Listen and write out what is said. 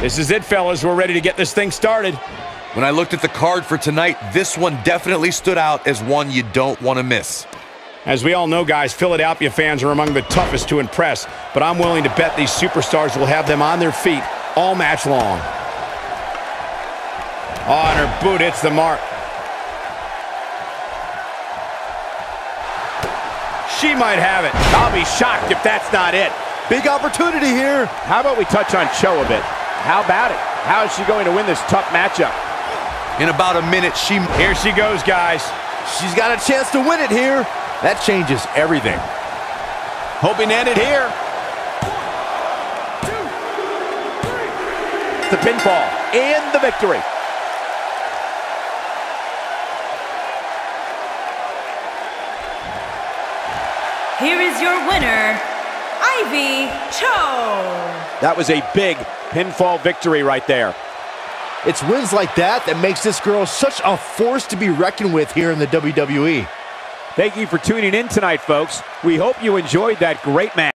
This is it, fellas. We're ready to get this thing started. When I looked at the card for tonight, this one definitely stood out as one you don't want to miss. As we all know, guys, Philadelphia fans are among the toughest to impress, but I'm willing to bet these superstars will have them on their feet all match long. Oh, and her boot hits the mark. She might have it. I'll be shocked if that's not it. Big opportunity here. How about we touch on Cho a bit? How about it? How is she going to win this tough matchup? In about a minute, she... Here she goes, guys. She's got a chance to win it here. That changes everything. Hoping to end it here. The pinfall and the victory. Here is your winner, Ivy Cho. That was a big pinfall victory right there. It's wins like that that makes this girl such a force to be reckoned with here in the WWE. Thank you for tuning in tonight, folks. We hope you enjoyed that great match.